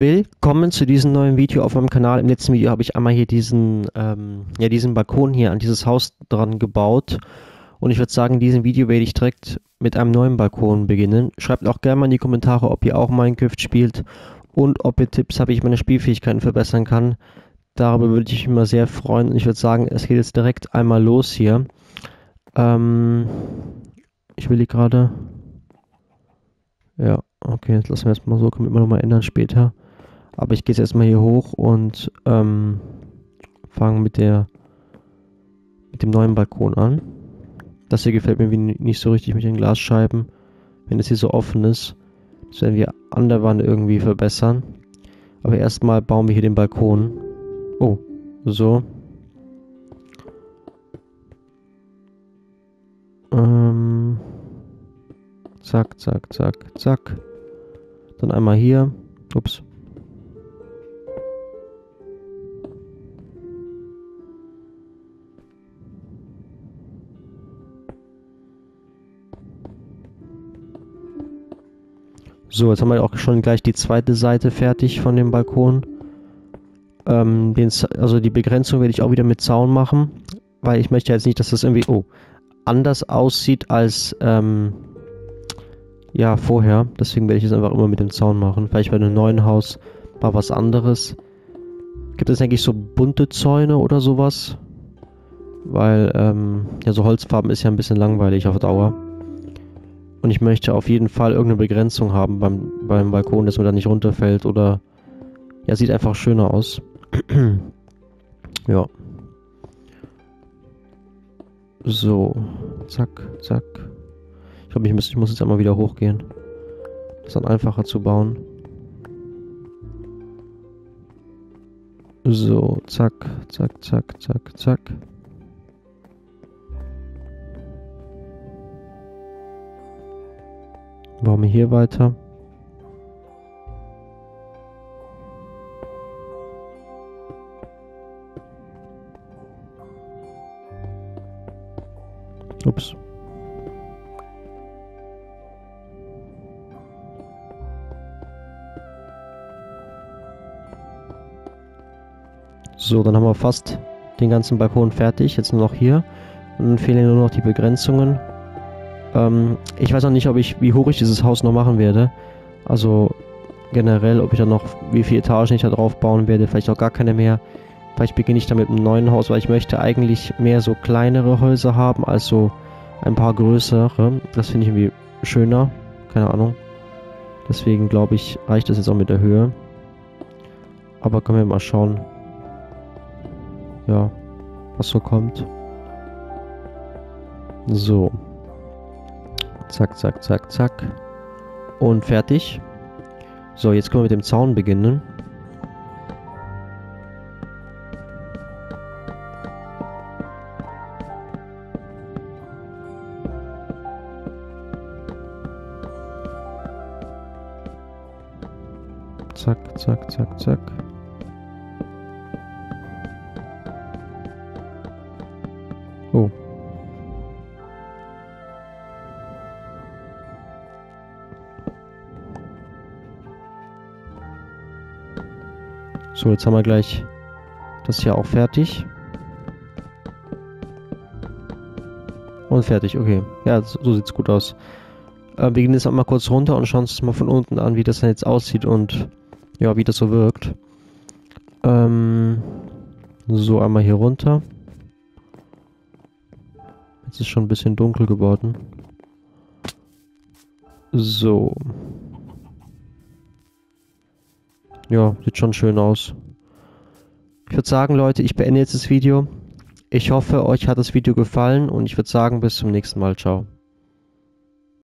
Willkommen zu diesem neuen Video auf meinem Kanal. Im letzten Video habe ich einmal hier diesen, ähm, ja, diesen Balkon hier an dieses Haus dran gebaut. Und ich würde sagen, in diesem Video werde ich direkt mit einem neuen Balkon beginnen. Schreibt auch gerne mal in die Kommentare, ob ihr auch Minecraft spielt und ob ihr Tipps habt, wie ich meine Spielfähigkeiten verbessern kann. Darüber würde ich mich immer sehr freuen. Und ich würde sagen, es geht jetzt direkt einmal los hier. Ähm, ich will die gerade... Ja, okay, jetzt lassen wir erstmal so, können wir nochmal ändern später. Aber ich gehe jetzt erstmal hier hoch und ähm, fange mit der mit dem neuen Balkon an. Das hier gefällt mir nicht so richtig mit den Glasscheiben. Wenn es hier so offen ist, das werden wir an der Wand irgendwie verbessern. Aber erstmal bauen wir hier den Balkon. Oh, so. Ähm, zack, zack, zack, zack. Dann einmal hier. Ups. So, jetzt haben wir auch schon gleich die zweite Seite fertig von dem Balkon. Ähm, den, also die Begrenzung werde ich auch wieder mit Zaun machen, weil ich möchte jetzt nicht, dass das irgendwie oh, anders aussieht als ähm, ja vorher. Deswegen werde ich es einfach immer mit dem Zaun machen. Vielleicht bei einem neuen Haus mal was anderes. Gibt es eigentlich so bunte Zäune oder sowas? Weil ähm, ja so Holzfarben ist ja ein bisschen langweilig auf Dauer. Und ich möchte auf jeden Fall irgendeine Begrenzung haben beim, beim Balkon, dass man da nicht runterfällt oder... Ja, sieht einfach schöner aus. ja. So. Zack, zack. Ich glaube, ich muss, ich muss jetzt einmal wieder hochgehen. Das ist dann einfacher zu bauen. So, zack, zack, zack, zack, zack. Bauen wir hier weiter. Ups. So, dann haben wir fast den ganzen Balkon fertig. Jetzt nur noch hier. Und dann fehlen nur noch die Begrenzungen. Ähm, ich weiß noch nicht, ob ich, wie hoch ich dieses Haus noch machen werde. Also generell, ob ich dann noch, wie viele Etagen ich da drauf bauen werde. Vielleicht auch gar keine mehr. Vielleicht beginne ich dann mit einem neuen Haus, weil ich möchte eigentlich mehr so kleinere Häuser haben, als so ein paar größere. Das finde ich irgendwie schöner. Keine Ahnung. Deswegen glaube ich, reicht das jetzt auch mit der Höhe. Aber können wir mal schauen. Ja, was so kommt. So. Zack, zack, zack, zack. Und fertig. So, jetzt können wir mit dem Zaun beginnen. Zack, zack, zack, zack. Oh. So, jetzt haben wir gleich das hier auch fertig. Und fertig, okay. Ja, so, es gut aus. Äh, wir gehen jetzt einmal kurz runter und schauen uns mal von unten an, wie das dann jetzt aussieht und ja, wie das so wirkt. Ähm, so, einmal hier runter. Jetzt ist schon ein bisschen dunkel geworden. So. Ja, sieht schon schön aus. Ich würde sagen, Leute, ich beende jetzt das Video. Ich hoffe, euch hat das Video gefallen und ich würde sagen, bis zum nächsten Mal. Ciao.